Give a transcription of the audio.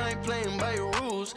I ain't playing by your rules.